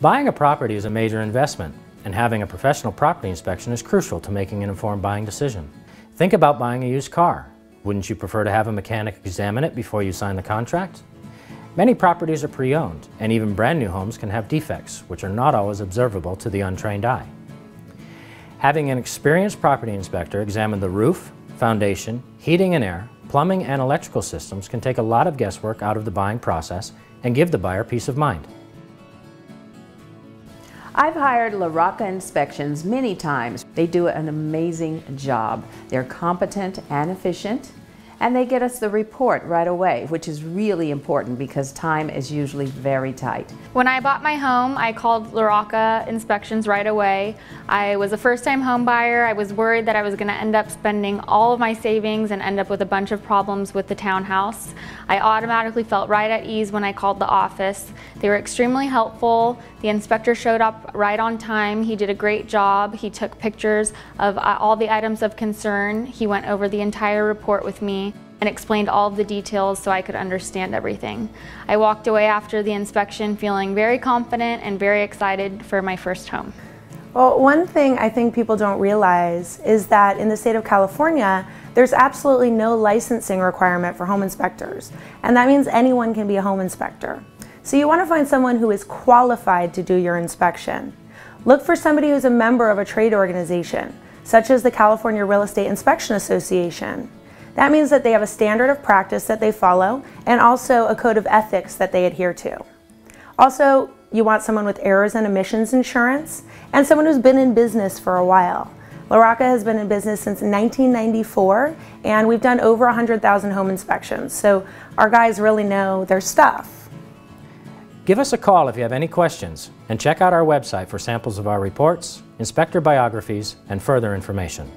Buying a property is a major investment, and having a professional property inspection is crucial to making an informed buying decision. Think about buying a used car. Wouldn't you prefer to have a mechanic examine it before you sign the contract? Many properties are pre-owned, and even brand new homes can have defects, which are not always observable to the untrained eye. Having an experienced property inspector examine the roof, foundation, heating and air, plumbing and electrical systems can take a lot of guesswork out of the buying process and give the buyer peace of mind. I've hired LaRocca Inspections many times. They do an amazing job. They're competent and efficient and they get us the report right away, which is really important because time is usually very tight. When I bought my home, I called LaRocca Inspections right away. I was a first-time home buyer. I was worried that I was going to end up spending all of my savings and end up with a bunch of problems with the townhouse. I automatically felt right at ease when I called the office. They were extremely helpful. The inspector showed up right on time. He did a great job. He took pictures of uh, all the items of concern. He went over the entire report with me and explained all of the details so I could understand everything. I walked away after the inspection feeling very confident and very excited for my first home. Well, one thing I think people don't realize is that in the state of California, there's absolutely no licensing requirement for home inspectors. And that means anyone can be a home inspector. So you want to find someone who is qualified to do your inspection. Look for somebody who's a member of a trade organization, such as the California Real Estate Inspection Association. That means that they have a standard of practice that they follow and also a code of ethics that they adhere to. Also, you want someone with errors and omissions insurance and someone who's been in business for a while. LaRocca has been in business since 1994 and we've done over 100,000 home inspections. So our guys really know their stuff. Give us a call if you have any questions and check out our website for samples of our reports, inspector biographies, and further information.